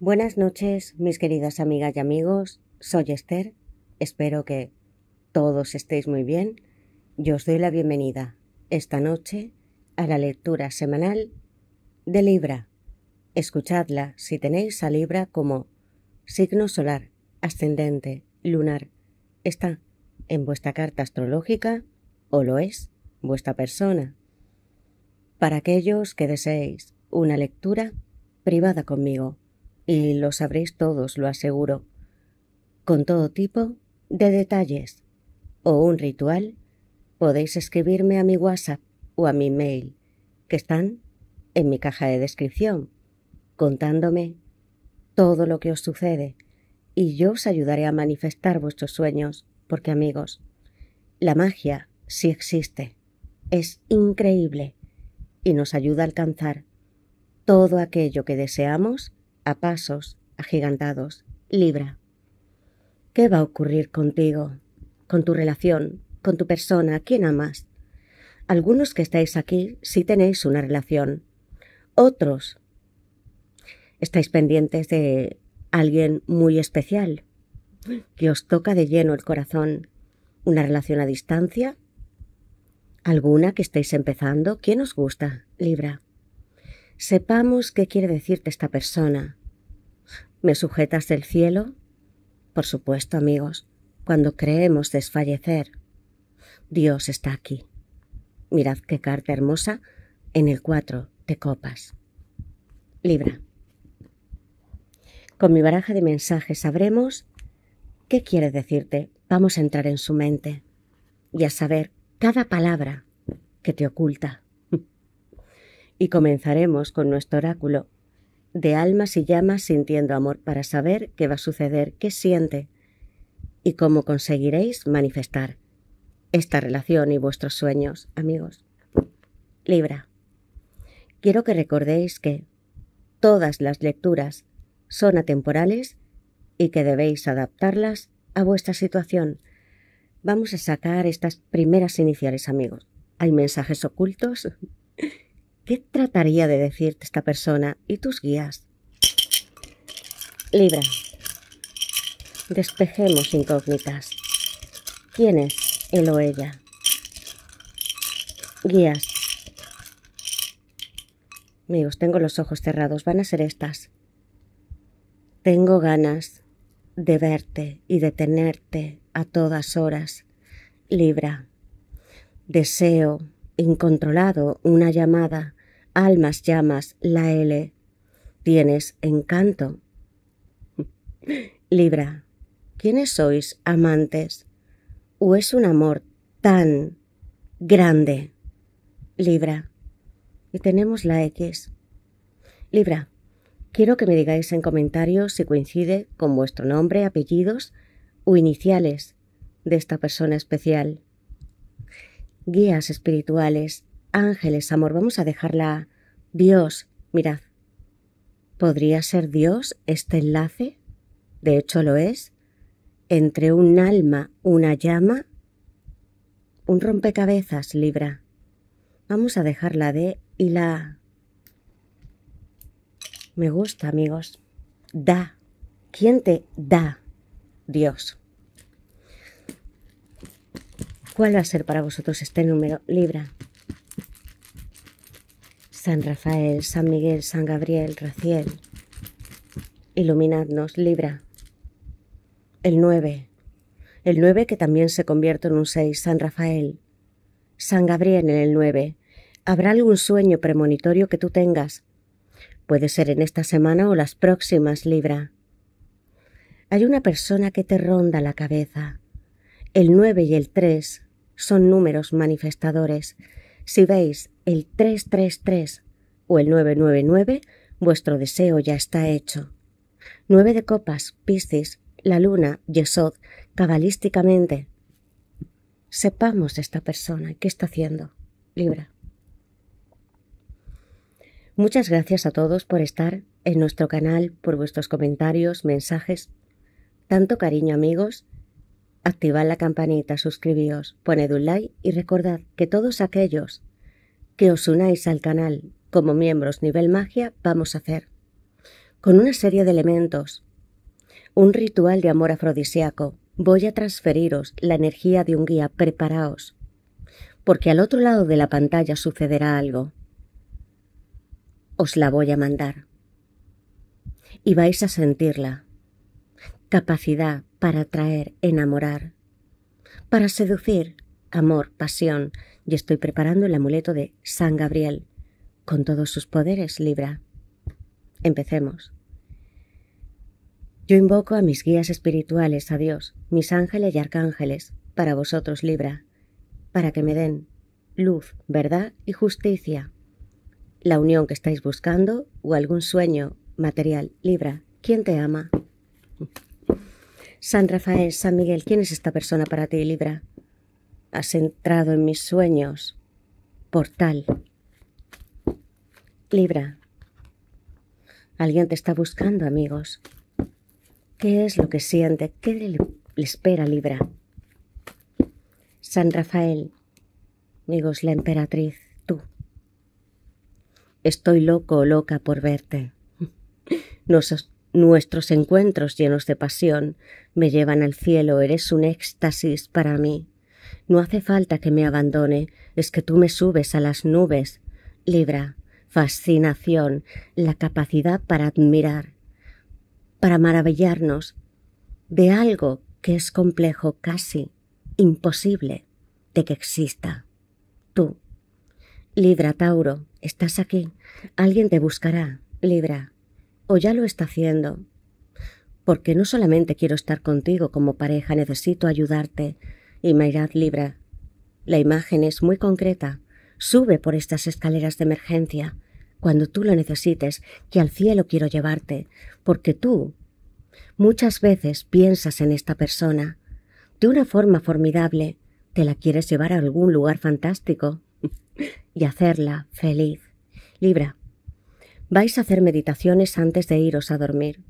Buenas noches, mis queridas amigas y amigos. Soy Esther. Espero que todos estéis muy bien. Yo os doy la bienvenida esta noche a la lectura semanal de Libra. Escuchadla si tenéis a Libra como signo solar, ascendente, lunar. Está en vuestra carta astrológica o lo es vuestra persona. Para aquellos que deseéis una lectura privada conmigo, y lo sabréis todos, lo aseguro, con todo tipo de detalles o un ritual, podéis escribirme a mi WhatsApp o a mi mail, que están en mi caja de descripción, contándome todo lo que os sucede, y yo os ayudaré a manifestar vuestros sueños, porque amigos, la magia sí existe, es increíble y nos ayuda a alcanzar todo aquello que deseamos a pasos agigantados. Libra. ¿Qué va a ocurrir contigo, con tu relación, con tu persona, quién amas? Algunos que estáis aquí sí tenéis una relación. Otros estáis pendientes de alguien muy especial, que os toca de lleno el corazón. ¿Una relación a distancia? ¿Alguna que estéis empezando? ¿Quién os gusta, Libra? Sepamos qué quiere decirte esta persona, ¿Me sujetas del cielo? Por supuesto, amigos, cuando creemos desfallecer, Dios está aquí. Mirad qué carta hermosa en el cuatro de copas. Libra. Con mi baraja de mensajes sabremos qué quiere decirte. Vamos a entrar en su mente y a saber cada palabra que te oculta. y comenzaremos con nuestro oráculo de almas y llamas sintiendo amor para saber qué va a suceder, qué siente y cómo conseguiréis manifestar esta relación y vuestros sueños, amigos. Libra. Quiero que recordéis que todas las lecturas son atemporales y que debéis adaptarlas a vuestra situación. Vamos a sacar estas primeras iniciales, amigos. ¿Hay mensajes ocultos? ¿Qué trataría de decirte esta persona y tus guías? Libra. Despejemos incógnitas. ¿Quién es él o ella? Guías. Amigos, tengo los ojos cerrados. Van a ser estas. Tengo ganas de verte y de tenerte a todas horas. Libra. Deseo incontrolado una llamada almas llamas la L. Tienes encanto. Libra, ¿quiénes sois amantes? ¿O es un amor tan grande? Libra, y tenemos la X. Libra, quiero que me digáis en comentarios si coincide con vuestro nombre, apellidos o iniciales de esta persona especial. Guías espirituales, ángeles, amor, vamos a dejarla Dios, mirad. ¿Podría ser Dios este enlace? De hecho lo es. Entre un alma, una llama, un rompecabezas, Libra. Vamos a dejar la D y la. Me gusta, amigos. Da. ¿Quién te da? Dios. ¿Cuál va a ser para vosotros este número, Libra? San Rafael, San Miguel, San Gabriel, Raciel. Iluminadnos, Libra. El 9. El 9 que también se convierte en un 6, San Rafael. San Gabriel en el 9. ¿Habrá algún sueño premonitorio que tú tengas? Puede ser en esta semana o las próximas, Libra. Hay una persona que te ronda la cabeza. El 9 y el 3 son números manifestadores si veis el 333 o el 999, vuestro deseo ya está hecho. Nueve de copas, Piscis, la luna, Yesod, cabalísticamente. Sepamos esta persona, qué está haciendo. Libra. Muchas gracias a todos por estar en nuestro canal, por vuestros comentarios, mensajes. Tanto cariño amigos activad la campanita, suscribíos, poned un like y recordad que todos aquellos que os unáis al canal como miembros nivel magia vamos a hacer con una serie de elementos. Un ritual de amor afrodisíaco. Voy a transferiros la energía de un guía. Preparaos. Porque al otro lado de la pantalla sucederá algo. Os la voy a mandar. Y vais a sentirla. Capacidad para atraer, enamorar. Para seducir, amor, pasión. Y estoy preparando el amuleto de San Gabriel. Con todos sus poderes, Libra. Empecemos. Yo invoco a mis guías espirituales, a Dios, mis ángeles y arcángeles, para vosotros, Libra, para que me den luz, verdad y justicia, la unión que estáis buscando o algún sueño material. Libra, ¿quién te ama? San Rafael, San Miguel, ¿quién es esta persona para ti, Libra? Has entrado en mis sueños. Portal. Libra, alguien te está buscando, amigos. ¿Qué es lo que siente? ¿Qué le, espera Libra? San Rafael, amigos, la emperatriz, tú. Estoy loco o loca por verte. nuestros encuentros llenos de pasión me llevan al cielo, eres un éxtasis para mí. No hace falta que me abandone, es que tú me subes a las nubes. Libra, fascinación, la capacidad para admirar, para maravillarnos de algo que es complejo, casi imposible de que exista. Tú, Libra Tauro, estás aquí. Alguien te buscará, Libra, o ya lo está haciendo. Porque no solamente quiero estar contigo como pareja, necesito ayudarte. Y Mayrad Libra, la imagen es muy concreta. Sube por estas escaleras de emergencia cuando tú lo necesites, que al cielo quiero llevarte, porque tú muchas veces piensas en esta persona. De una forma formidable, te la quieres llevar a algún lugar fantástico y hacerla feliz. Libra, vais a hacer meditaciones antes de iros a dormir,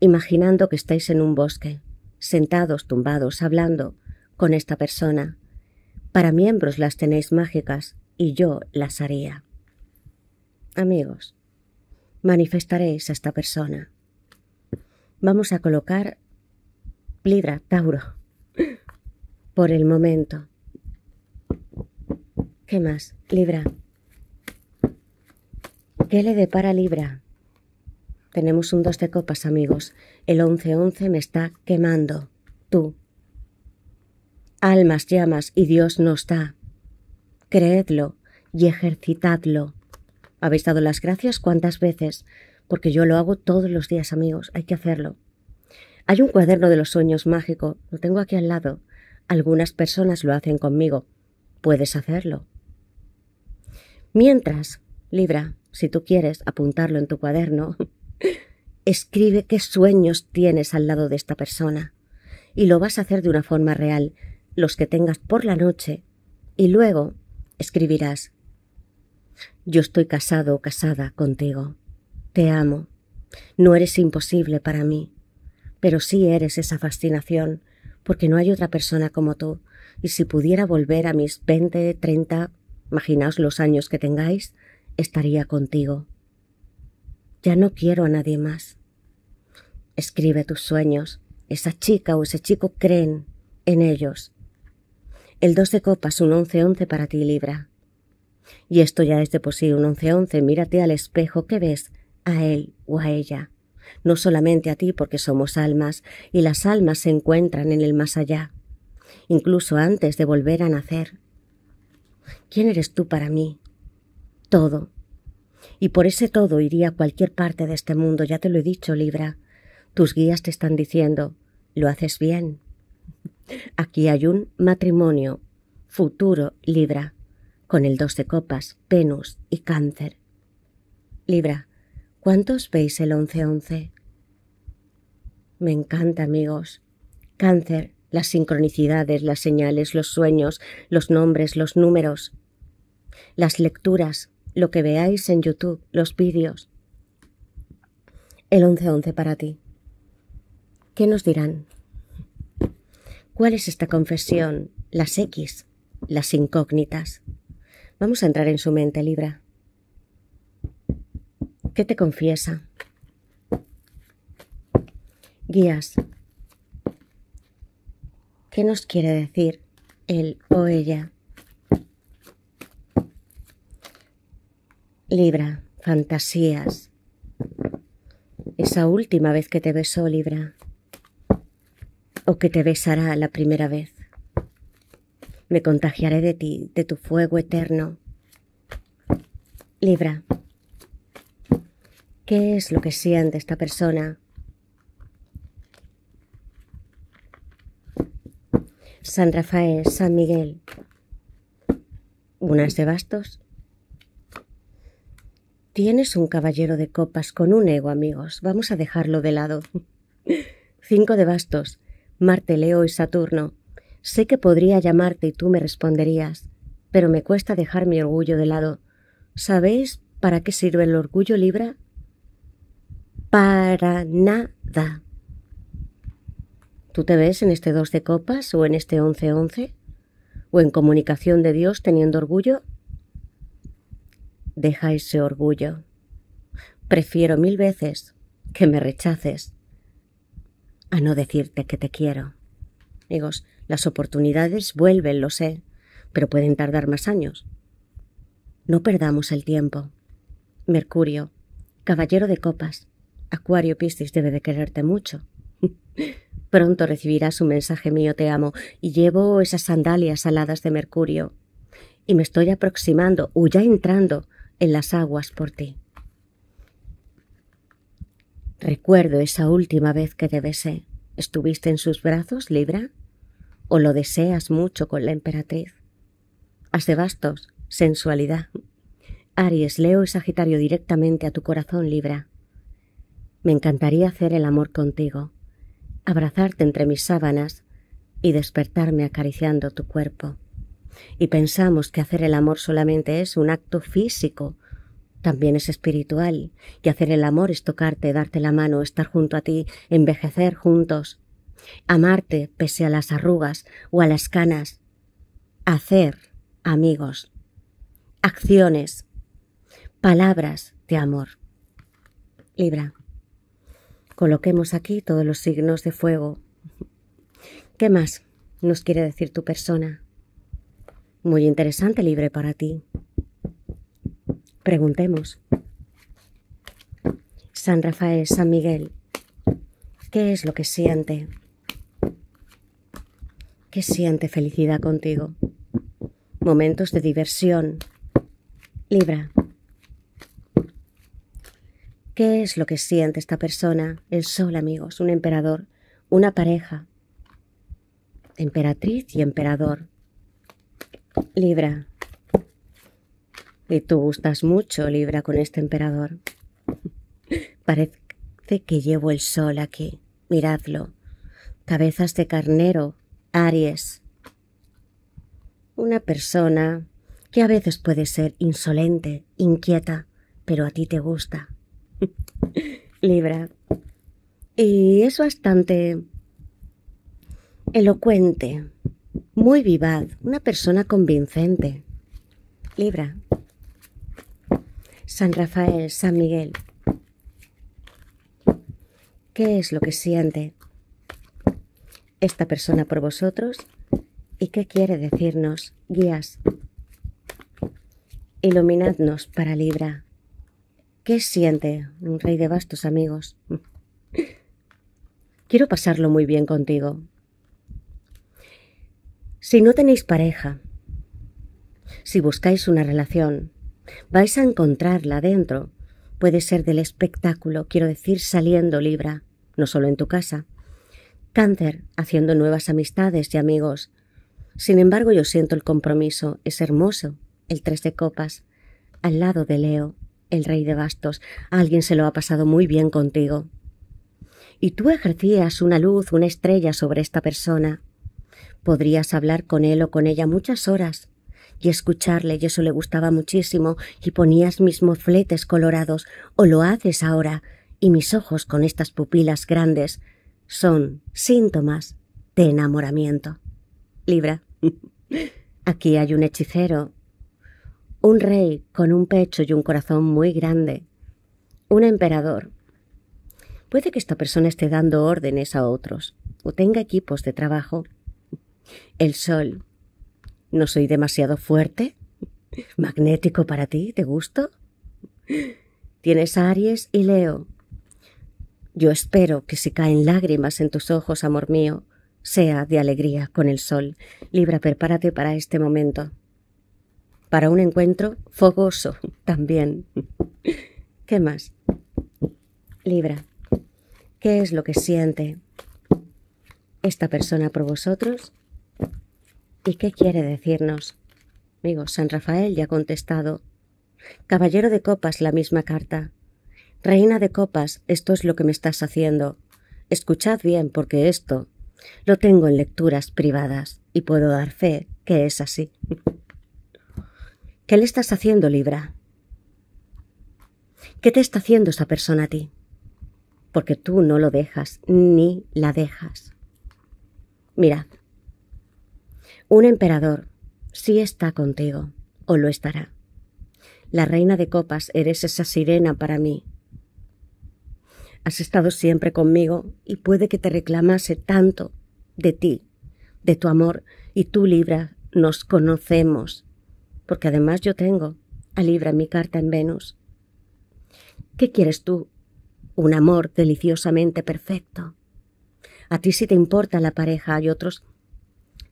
imaginando que estáis en un bosque, sentados, tumbados, hablando con esta persona. Para miembros las tenéis mágicas y yo las haría. Amigos, manifestaréis a esta persona. Vamos a colocar Libra, Tauro, por el momento. ¿Qué más? Libra. ¿Qué le depara Libra? Tenemos un dos de copas, amigos. El once once me está quemando. Tú. Almas, llamas y Dios nos da. Creedlo y ejercitadlo. Habéis dado las gracias cuántas veces, porque yo lo hago todos los días, amigos, hay que hacerlo. Hay un cuaderno de los sueños mágico, lo tengo aquí al lado. Algunas personas lo hacen conmigo. Puedes hacerlo. Mientras, Libra, si tú quieres apuntarlo en tu cuaderno, escribe qué sueños tienes al lado de esta persona. Y lo vas a hacer de una forma real, los que tengas por la noche, y luego escribirás yo estoy casado o casada contigo. Te amo. No eres imposible para mí, pero sí eres esa fascinación, porque no hay otra persona como tú, y si pudiera volver a mis veinte, treinta, imaginaos los años que tengáis, estaría contigo. Ya no quiero a nadie más. Escribe tus sueños. Esa chica o ese chico creen en ellos. El dos de copas, un once once para ti, Libra. Y esto ya es de por sí un once once. Mírate al espejo que ves, a él o a ella. No solamente a ti porque somos almas, y las almas se encuentran en el más allá, incluso antes de volver a nacer. ¿Quién eres tú para mí? Todo. Y por ese todo iría a cualquier parte de este mundo, ya te lo he dicho, Libra. Tus guías te están diciendo, lo haces bien. Aquí hay un matrimonio futuro, Libra con el dos de copas, Venus y Cáncer. Libra, ¿cuántos veis el once once? Me encanta, amigos. Cáncer, las sincronicidades, las señales, los sueños, los nombres, los números, las lecturas, lo que veáis en YouTube, los vídeos. El once once para ti. ¿Qué nos dirán? ¿Cuál es esta confesión? Las X, las incógnitas. Vamos a entrar en su mente, Libra. ¿Qué te confiesa? Guías. ¿Qué nos quiere decir él o ella? Libra, fantasías. Esa última vez que te besó, Libra. O que te besará la primera vez. Me contagiaré de ti, de tu fuego eterno. Libra. ¿Qué es lo que siente esta persona? San Rafael, San Miguel. Unas de bastos. Tienes un caballero de copas con un ego, amigos. Vamos a dejarlo de lado. Cinco de bastos. Marte, Leo y Saturno. Sé que podría llamarte y tú me responderías, pero me cuesta dejar mi orgullo de lado. ¿Sabéis para qué sirve el orgullo, Libra? Para nada. ¿Tú te ves en este dos de copas o en este once once? ¿O en comunicación de Dios teniendo orgullo? Deja ese orgullo. Prefiero mil veces que me rechaces a no decirte que te quiero. Amigos, las oportunidades vuelven, lo sé, pero pueden tardar más años. No perdamos el tiempo. Mercurio, caballero de copas, Acuario Piscis debe de quererte mucho. Pronto recibirás un mensaje mío te amo y llevo esas sandalias aladas de Mercurio y me estoy aproximando o ya entrando en las aguas por ti. Recuerdo esa última vez que te besé. ¿Estuviste en sus brazos, Libra? ¿O lo deseas mucho con la emperatriz? As de bastos, sensualidad. Aries, Leo y Sagitario directamente a tu corazón, Libra. Me encantaría hacer el amor contigo, abrazarte entre mis sábanas y despertarme acariciando tu cuerpo. Y pensamos que hacer el amor solamente es un acto físico, también es espiritual, y hacer el amor es tocarte, darte la mano, estar junto a ti, envejecer juntos, amarte pese a las arrugas o a las canas, hacer amigos, acciones, palabras de amor. Libra. Coloquemos aquí todos los signos de fuego. ¿Qué más nos quiere decir tu persona? Muy interesante, libre para ti. Preguntemos. San Rafael, San Miguel, ¿qué es lo que siente? ¿Qué siente felicidad contigo? Momentos de diversión. Libra, ¿Qué es lo que siente esta persona? El sol, amigos, un emperador, una pareja. Emperatriz y emperador. Libra. Y tú gustas mucho, Libra, con este emperador. Parece que llevo el sol aquí. Miradlo. Cabezas de carnero, Aries. Una persona que a veces puede ser insolente, inquieta, pero a ti te gusta. Libra. Y es bastante elocuente, muy vivaz, una persona convincente. Libra. San Rafael, San Miguel. ¿Qué es lo que siente esta persona por vosotros y qué quiere decirnos, guías? Iluminadnos para Libra. ¿Qué siente un rey de bastos, amigos? Quiero pasarlo muy bien contigo. Si no tenéis pareja, si buscáis una relación, vais a encontrarla dentro. Puede ser del espectáculo, quiero decir, saliendo Libra, no solo en tu casa. Cáncer, haciendo nuevas amistades y amigos. Sin embargo, yo siento el compromiso, es hermoso, el tres de copas, al lado de Leo, el rey de bastos, alguien se lo ha pasado muy bien contigo. Y tú ejercías una luz, una estrella sobre esta persona. Podrías hablar con él o con ella muchas horas y escucharle, y eso le gustaba muchísimo, y ponías mis mofletes colorados, o lo haces ahora, y mis ojos con estas pupilas grandes son síntomas de enamoramiento. Libra. Aquí hay un hechicero un rey con un pecho y un corazón muy grande, un emperador Puede que esta persona esté dando órdenes a otros o tenga equipos de trabajo. El sol. ¿No soy demasiado fuerte? ¿Magnético para ti? ¿Te gusto? Tienes Aries y Leo. Yo espero que si caen lágrimas en tus ojos, amor mío, sea de alegría con el sol. Libra, prepárate para este momento. Para un encuentro fogoso también. ¿Qué más? Libra, ¿qué es lo que siente esta persona por vosotros? ¿Y qué quiere decirnos? Amigo, San Rafael ya ha contestado. Caballero de copas, la misma carta. Reina de copas, esto es lo que me estás haciendo. Escuchad bien, porque esto lo tengo en lecturas privadas y puedo dar fe que es así. ¿Qué le estás haciendo, Libra? ¿Qué te está haciendo esa persona a ti? Porque tú no lo dejas ni la dejas. Mirad, un emperador sí está contigo, o lo estará. La reina de copas eres esa sirena para mí. Has estado siempre conmigo y puede que te reclamase tanto de ti, de tu amor, y tú, Libra, nos conocemos, porque además yo tengo a Libra mi carta en Venus. ¿Qué quieres tú? Un amor deliciosamente perfecto. A ti sí te importa la pareja, hay otros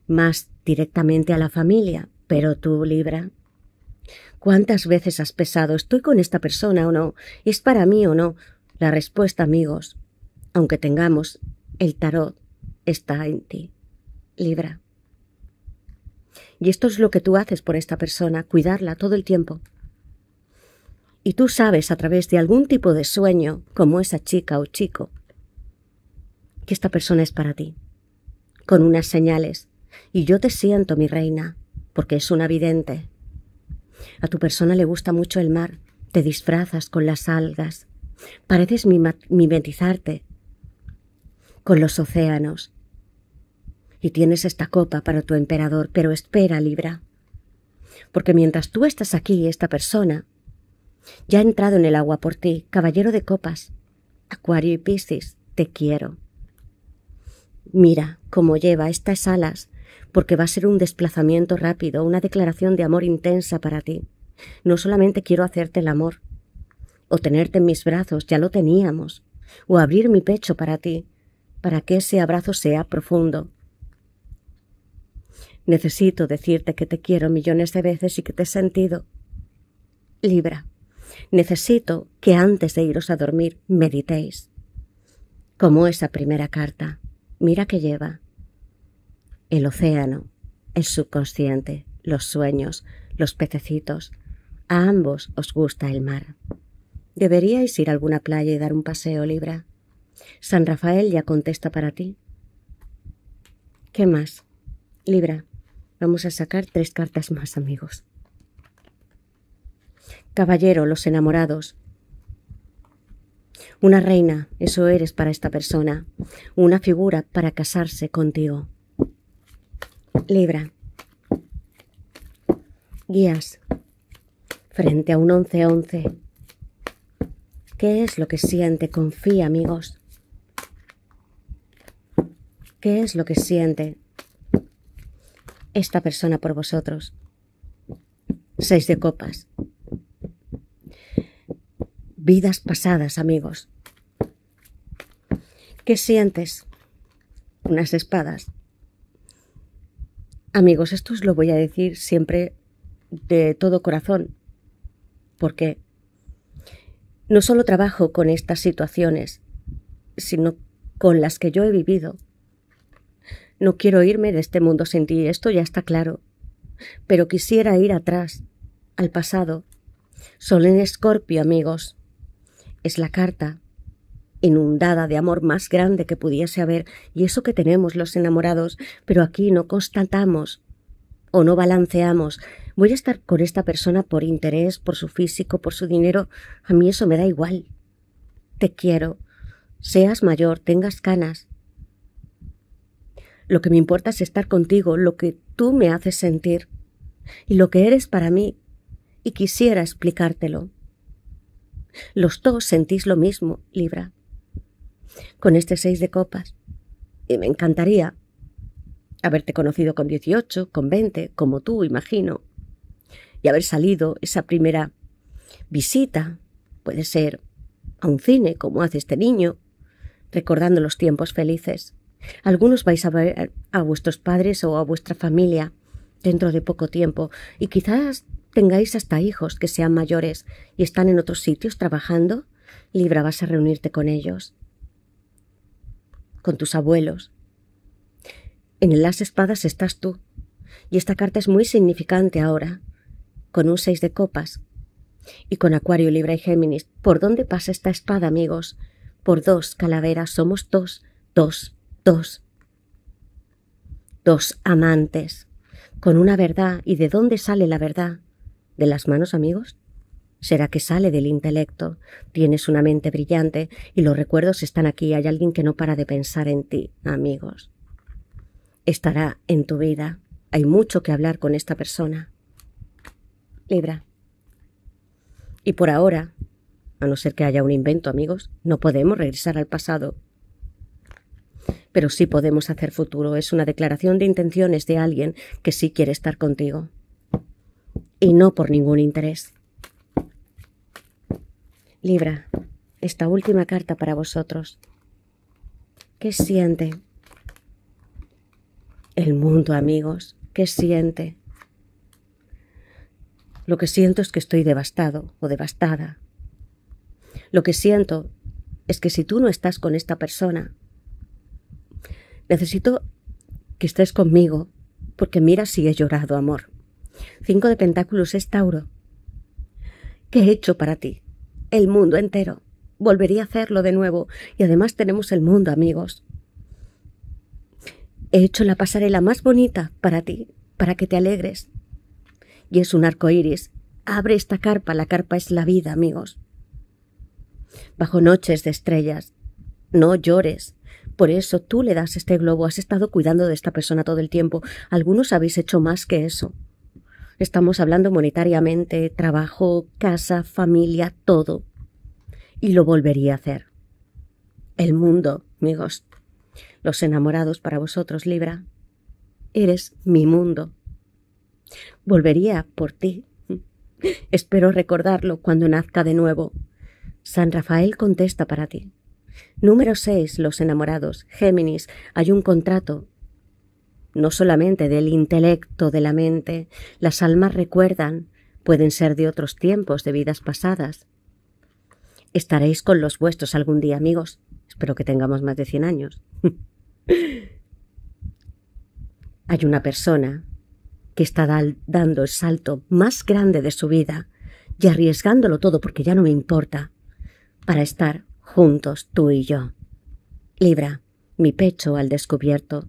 más directamente a la familia, pero tú, Libra, ¿cuántas veces has pesado estoy con esta persona o no? ¿Es para mí o no? La respuesta, amigos, aunque tengamos el tarot, está en ti, Libra. Y esto es lo que tú haces por esta persona, cuidarla todo el tiempo. Y tú sabes a través de algún tipo de sueño, como esa chica o chico, que esta persona es para ti, con unas señales, y yo te siento, mi reina, porque es una vidente. A tu persona le gusta mucho el mar, te disfrazas con las algas, pareces mimetizarte con los océanos. Y tienes esta copa para tu emperador, pero espera, Libra. Porque mientras tú estás aquí, esta persona ya ha entrado en el agua por ti, caballero de copas, Acuario y Piscis, te quiero. Mira cómo lleva estas alas porque va a ser un desplazamiento rápido, una declaración de amor intensa para ti. No solamente quiero hacerte el amor, o tenerte en mis brazos, ya lo teníamos, o abrir mi pecho para ti, para que ese abrazo sea profundo. Necesito decirte que te quiero millones de veces y que te he sentido. Libra, necesito que antes de iros a dormir meditéis. Como esa primera carta, mira que lleva el océano, el subconsciente, los sueños, los pececitos. A ambos os gusta el mar. ¿Deberíais ir a alguna playa y dar un paseo, Libra? San Rafael ya contesta para ti. ¿Qué más? Libra, vamos a sacar tres cartas más, amigos. Caballero, los enamorados. Una reina, eso eres para esta persona. Una figura para casarse contigo. Libra. Guías. Frente a un 11-11. ¿Qué es lo que siente? Confía, amigos. ¿Qué es lo que siente esta persona por vosotros? Seis de copas. Vidas pasadas, amigos. ¿Qué sientes? Unas espadas. Amigos, esto os lo voy a decir siempre de todo corazón, porque no solo trabajo con estas situaciones, sino con las que yo he vivido. No quiero irme de este mundo sin ti, esto ya está claro, pero quisiera ir atrás, al pasado. Sol en Escorpio, amigos. Es la carta inundada de amor más grande que pudiese haber, y eso que tenemos los enamorados, pero aquí no constatamos o no balanceamos. Voy a estar con esta persona por interés, por su físico, por su dinero. A mí eso me da igual. Te quiero. Seas mayor, tengas canas. Lo que me importa es estar contigo, lo que tú me haces sentir y lo que eres para mí, y quisiera explicártelo. Los dos sentís lo mismo, Libra. Con este seis de copas. Y me encantaría haberte conocido con 18, con 20, como tú, imagino, y haber salido esa primera visita, puede ser a un cine, como hace este niño, recordando los tiempos felices. Algunos vais a ver a vuestros padres o a vuestra familia dentro de poco tiempo y quizás tengáis hasta hijos que sean mayores y están en otros sitios trabajando. Libra vas a reunirte con ellos, con tus abuelos. En las espadas estás tú, y esta carta es muy significante ahora, con un seis de copas, y con Acuario, Libra y Géminis. ¿Por dónde pasa esta espada, amigos? Por dos calaveras, somos dos, dos, dos. Dos amantes, con una verdad. ¿Y de dónde sale la verdad? ¿De las manos, amigos? ¿Será que sale del intelecto? Tienes una mente brillante y los recuerdos están aquí. Hay alguien que no para de pensar en ti, amigos. Estará en tu vida. Hay mucho que hablar con esta persona. Libra. Y por ahora, a no ser que haya un invento, amigos, no podemos regresar al pasado. Pero sí podemos hacer futuro. Es una declaración de intenciones de alguien que sí quiere estar contigo. Y no por ningún interés. Libra, esta última carta para vosotros. ¿Qué siente? El mundo, amigos. ¿Qué siente? Lo que siento es que estoy devastado o devastada. Lo que siento es que si tú no estás con esta persona, necesito que estés conmigo, porque mira si he llorado, amor. Cinco de Pentáculos es Tauro. ¿Qué he hecho para ti? El mundo entero. Volvería a hacerlo de nuevo. Y además tenemos el mundo, amigos. He hecho la pasarela más bonita para ti, para que te alegres, y es un arco iris. Abre esta carpa, la carpa es la vida, amigos. Bajo noches de estrellas. No llores. Por eso tú le das este globo, has estado cuidando de esta persona todo el tiempo. Algunos habéis hecho más que eso. Estamos hablando monetariamente, trabajo, casa, familia, todo. Y lo volvería a hacer. El mundo, amigos. Los enamorados para vosotros, Libra. Eres mi mundo. Volvería por ti. Espero recordarlo cuando nazca de nuevo. San Rafael contesta para ti. Número 6. Los enamorados. Géminis. Hay un contrato. No solamente del intelecto, de la mente. Las almas recuerdan. Pueden ser de otros tiempos, de vidas pasadas. Estaréis con los vuestros algún día, amigos. Espero que tengamos más de cien años. Hay una persona que está dando el salto más grande de su vida y arriesgándolo todo porque ya no me importa, para estar juntos tú y yo. Libra, mi pecho al descubierto.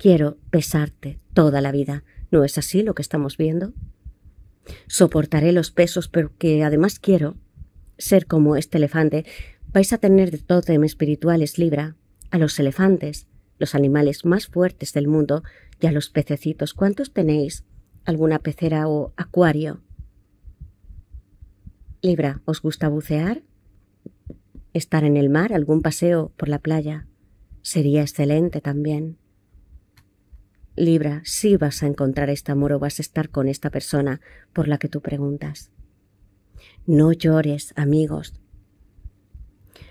Quiero besarte toda la vida. ¿No es así lo que estamos viendo? Soportaré los pesos porque además quiero ser como este elefante. Vais a tener de tótem espirituales, Libra, a los elefantes, los animales más fuertes del mundo, y a los pececitos. ¿Cuántos tenéis? ¿Alguna pecera o acuario? Libra, ¿os gusta bucear? ¿Estar en el mar? ¿Algún paseo por la playa? Sería excelente también. Libra, si vas a encontrar este amor o vas a estar con esta persona por la que tú preguntas. No llores, amigos.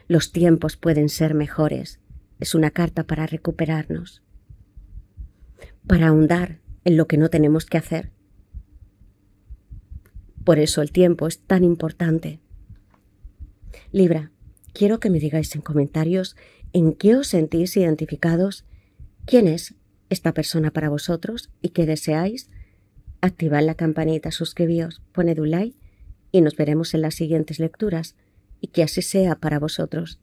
Los tiempos pueden ser mejores. Es una carta para recuperarnos para ahondar en lo que no tenemos que hacer. Por eso el tiempo es tan importante. Libra, quiero que me digáis en comentarios en qué os sentís identificados, quién es esta persona para vosotros y qué deseáis. Activad la campanita, suscribíos, poned un like y nos veremos en las siguientes lecturas y que así sea para vosotros.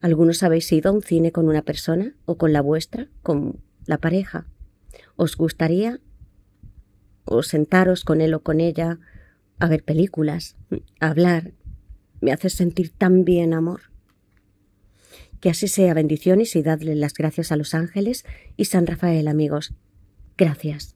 ¿Algunos habéis ido a un cine con una persona o con la vuestra, con la pareja. ¿Os gustaría o sentaros con él o con ella a ver películas, a hablar? Me hace sentir tan bien, amor. Que así sea, bendiciones y dadle las gracias a los ángeles y San Rafael, amigos. Gracias.